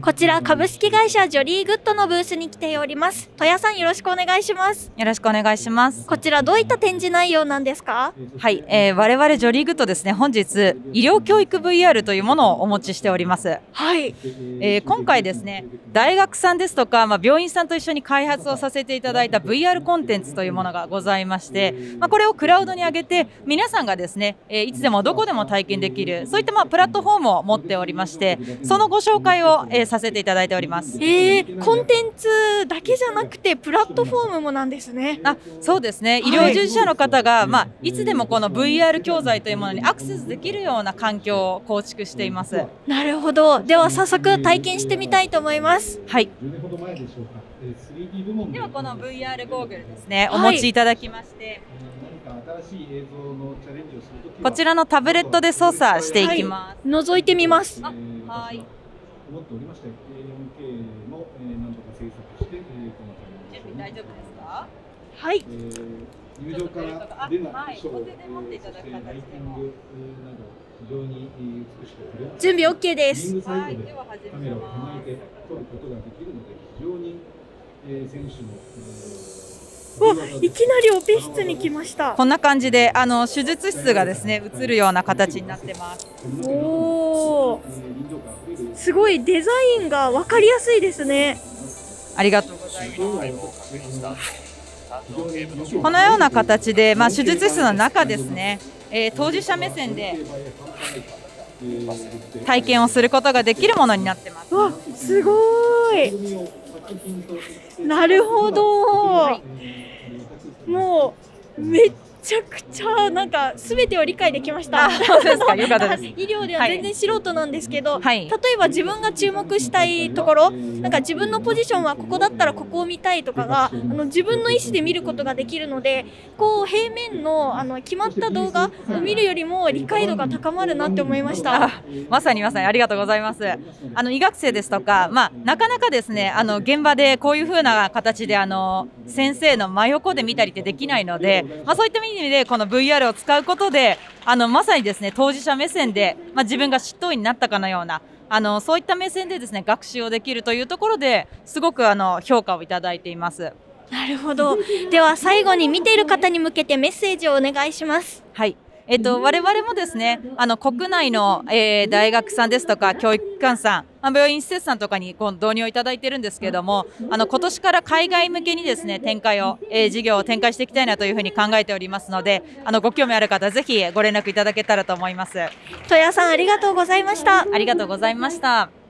こちら株式会社ジョリーグッドのブースに来ております。戸谷さんよろしくお願いします。よろしくお願いします。こちらどういった展示内容なんですか？はい、えー、我々ジョリーグッドですね、本日医療教育 VR というものをお持ちしております。はい。えー、今回ですね、大学さんですとか、まあ、病院さんと一緒に開発をさせていただいた VR コンテンツというものがございまして、まあ、これをクラウドに上げて、皆さんがですね、えー、いつでもどこでも体験できる、そういったまあプラットフォームを持っておりまして、そのご紹介を、えー、させていただいております。えー、コンテンツだけじゃなくてプラットフォームもなんですね。あそうですね、医療従事者の方が、まあ、いつでもこの VR 教材というものにアクセスできるような環境を構築しています。なるほど。では早速体験してみたいと思います。はい。10年ほど前でしょうか、えー 3D 部門ではこの VR ゴーグルですね、はいお持ちいただきまして、えー何か新しい映像のチャレンジをするときこちらのタブレットで操作していきます。覗いてみます。あはい思っておりまして A4K も、えー、何とか制作して、えー、この準備大丈夫ですか？はい。えー、入場から出ないはい衣装、お手で持っていただく形でもそしてライティングなど非常に美しくプレゼン準備 OK でリンす。グサイドではいでは始めカメラを構えて撮ることができるので非常に、えー、選手の、えーわ、いきなりオペ室に来ました。こんな感じで、あの手術室がですね、映るような形になってます。おーすごいデザインがわかりやすいですね。ありがとうございます。このような形で、まあ、手術室の中ですね、えー当事者目線で体験をすることができるものになってます。わ、すごーい。なるほど。もうめちゃくちゃなんかすべてを理解できました。医療では全然素人なんですけど、はい例えば自分が注目したいところ、なんか自分のポジションはここだったらここを見たいとかが、あの自分の意思で見ることができるので、こう平面のあの決まった動画を見るよりも理解度が高まるなって思いました。あまさにまさにありがとうございます。あの医学生ですとか、まあ、なかなかですね、あの現場でこういう風な形であの先生の真横で見たりってできないので、まあ、そういった意味でこの VR を使うことで、あのまさにですね当事者目線で、まあ、自分が執刀医になったかのような。あのそういった目線でですね学習をできるというところですごくあの評価をいただいています。なるほど。では最後に見ている方に向けてメッセージをお願いします。はい。えっと、我々もですね、あの国内の、えー大学さんですとか教育機関さん、まあ病院施設さんとかにこう導入をいただいてるんですけれども、あの今年から海外向けにですね展開を、えー事業を展開していきたいなというふうに考えておりますので、あのご興味ある方ぜひご連絡いただけたらと思います。戸谷さんありがとうございました。ありがとうございました。